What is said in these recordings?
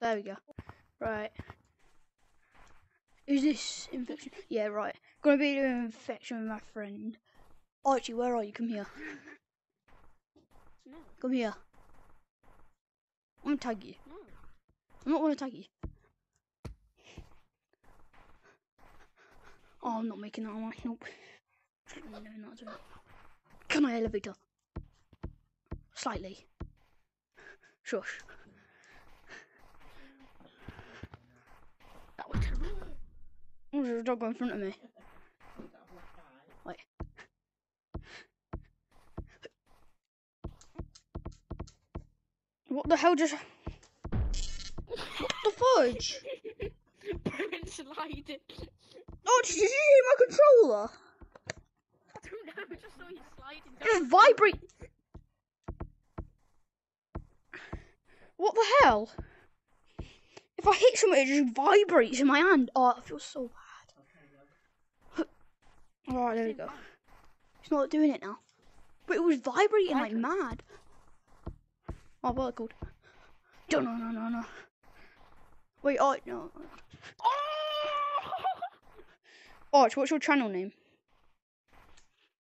There we go. Right. Is this infection? Yeah, right. Gonna be doing infection with my friend. Archie, where are you? Come here. No, Come here. I'm gonna tag you. no. I'm not gonna tag you. Oh, I'm not making that, am I? Nope. No, not doing. Can I elevator? Slightly. Shush. That way. There's a dog in front of me. Wait. What the hell just... What the fudge? Brian slided. Oh, did you see my controller? I don't know, I just saw you sliding. Just vibrate. What the hell? If I hit something, it just vibrates in my hand. Oh, it feels so bad. Alright, there we go. It's not doing it now. But it was vibrating like mad. Oh, what they called? No, no, no, no, no. Wait, oh, no. Oh! Arch, what's your channel name?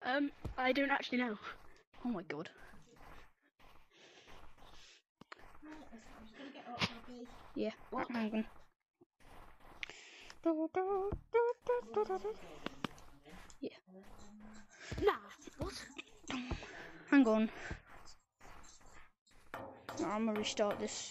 Um, I don't actually know. Oh my god. Yeah, What? hang on. Hang on. I'm gonna restart this.